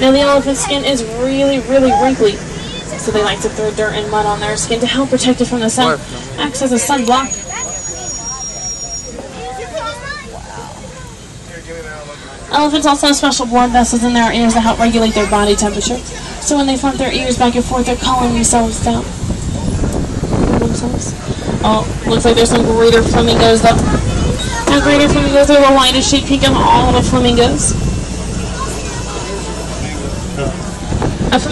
Now the elephant's skin is really, really wrinkly, so they like to throw dirt and mud on their skin to help protect it from the sun. Acts as a sunblock. Elephants also have special blood vessels in their ears that help regulate their body temperature. So when they flip their ears back and forth, they're calming themselves down. Themselves. Oh, looks like there's some greater flamingos though. Now greater flamingos are the lightest shade pink of all the flamingos. A flamingo